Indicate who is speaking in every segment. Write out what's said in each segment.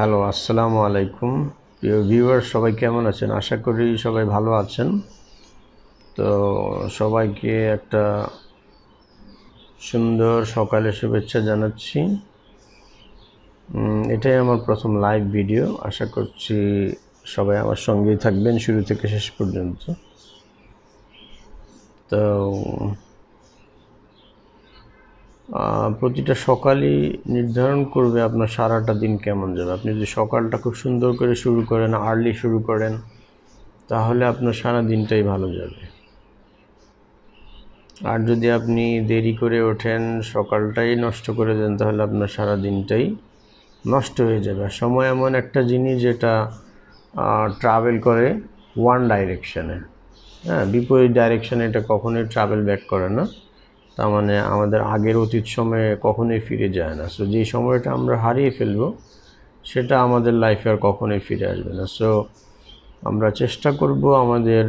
Speaker 1: Hello, আসসালামু আলাইকুম। প্রিয় ভিউয়ার সবাই কেমন আছেন? আশা করি সবাই ভালো আছেন। তো সবাইকে একটা সুন্দর সকালে শুভেচ্ছা জানাচ্ছি। এটাই আমার প্রথম লাইভ ভিডিও আশা করছি সবাই আমার সঙ্গেই থাকবেন শুরু থেকে শেষ পর্যন্ত। তো প্রতিটা সকালই নির্ধারণ করবে আপনার সারাটা দিন কেমন যাবে। আপনি যদি সকালটা খুব সুন্দর করে শুরু করেন আর্লি শুরু করেন, তাহলে আপনার সারা দিনটাই ভালো যাবে। আর যদি আপনি দেরি করে ওঠেন, সকালটাই নষ্ট করে দেন, তাহলে আপনার সারা দিনটাই নষ্ট হয়ে যাবে। আর সময় এমন একটা জিনিস যেটা ট্রাভেল করে ওয়ান ডাইরেকশানে হ্যাঁ বিপরীত ডাইরেকশানে এটা কখনোই ট্রাভেল ব্যাক করে না। তার মানে আমাদের আগের অতীত সময়ে কখনোই ফিরে যায় না। সো যে সময়টা আমরা হারিয়ে ফেলব, সেটা আমাদের লাইফে আর কখনোই ফিরে আসবে না। সো আমরা চেষ্টা করব আমাদের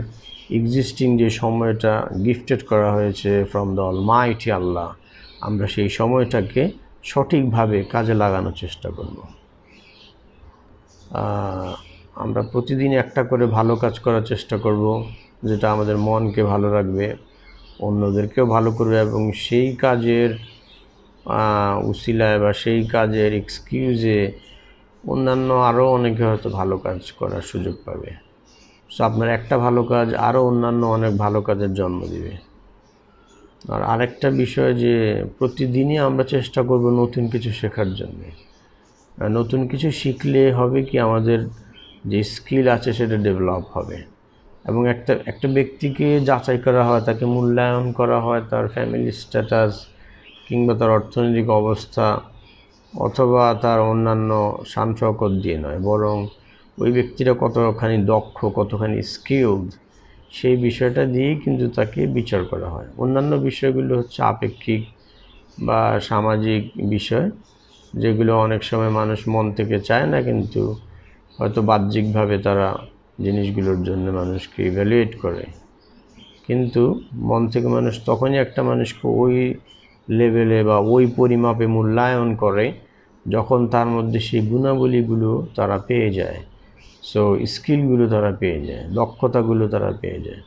Speaker 1: এক্সিস্টিং যে সময়টা গিফটেড করা হয়েছে from the almighty Allah আমরা সেই সময়টাকে সঠিকভাবে কাজে লাগানোর চেষ্টা করব। আমরা প্রতিদিন একটা করে ভালো কাজ করার চেষ্টা করব, যেটা আমাদের মনকে ভালো রাখবে। অন্যদেরকেও ভালো করবে এবং সেই কাজের উসিলায় বা সেই কাজের এক্সকিউজে অন্যান্য আরও অনেকে হয়তো ভালো কাজ করার সুযোগ পাবে। সো আপনার একটা ভালো কাজ আরও অন্যান্য অনেক ভালো কাজের জন্ম দিবে। আর আরেকটা বিষয় যে, প্রতিদিনই আমরা চেষ্টা করব নতুন কিছু শেখার জন্য। নতুন কিছু শিখলে হবে কি, আমাদের যে স্কিল আছে সেটা ডেভেলপ হবে। এবং একটা একটা ব্যক্তিকে যাচাই করা হয়, তাকে মূল্যায়ন করা হয়, তার ফ্যামিলি স্ট্যাটাস কিংবা তার অর্থনৈতিক অবস্থা অথবা তার অন্যান্য শান দিয়ে নয়, বরং ওই ব্যক্তিটা কতখানি দক্ষ, কতখানি স্কিলড সেই বিষয়টা দিয়েই কিন্তু তাকে বিচার করা হয়। অন্যান্য বিষয়গুলো হচ্ছে আপেক্ষিক বা সামাজিক বিষয়, যেগুলো অনেক সময় মানুষ মন থেকে চায় না, কিন্তু হয়তো বাহ্যিকভাবে তারা জিনিসগুলোর জন্য মানুষকে ইভ্যালুয়েট করে। কিন্তু মন থেকে মানুষ তখনই একটা মানুষকে ওই লেভেলে বা ওই পরিমাপে মূল্যায়ন করে, যখন তার মধ্যে সেই গুণাবলীগুলো তারা পেয়ে যায়। সো স্কিলগুলো তারা পেয়ে যায়, দক্ষতাগুলো তারা পেয়ে যায়।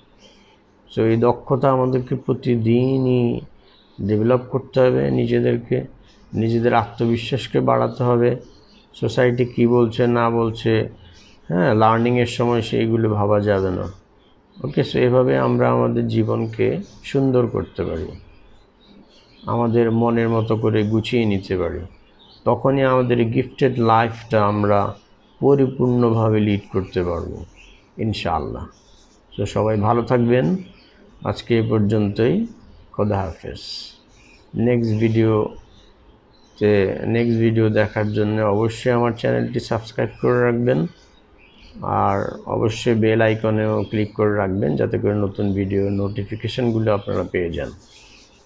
Speaker 1: সো এই দক্ষতা আমাদেরকে প্রতিদিনই ডেভেলপ করতে হবে, নিজেদেরকে, নিজেদের আত্মবিশ্বাসকে বাড়াতে হবে। সোসাইটি কি বলছে, না বলছে হ্যাঁ লার্নিংয়ের সময় সেইগুলো ভাবা যাবে না। ওকে সো এভাবে আমরা আমাদের জীবনকে সুন্দর করতে পারি। আমাদের মনের মতো করে গুছিয়ে নিতে পারি। তখনই আমাদের গিফটেড লাইফটা আমরা পরিপূর্ণভাবে লিড করতে পারব, ইনশাআল্লাহ। তো সবাই ভালো থাকবেন। আজকে এ পর্যন্তই। খোদা হাফেজ। নেক্সট ভিডিওতে নেক্সট ভিডিও দেখার জন্য অবশ্যই আমার চ্যানেলটি সাবস্ক্রাইব করে রাখবেন। আর অবশ্যই বেল আইকনেও ক্লিক করে রাখবেন যাতে করে নতুন ভিডিও নোটিফিকেশানগুলো আপনারা পেয়ে যান।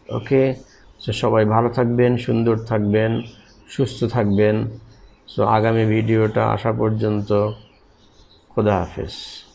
Speaker 1: ওকে? সো সবাই ভালো থাকবেন, সুন্দর থাকবেন, সুস্থ থাকবেন। সো আগামী ভিডিওটা আসা পর্যন্ত খোদা হাফেজ।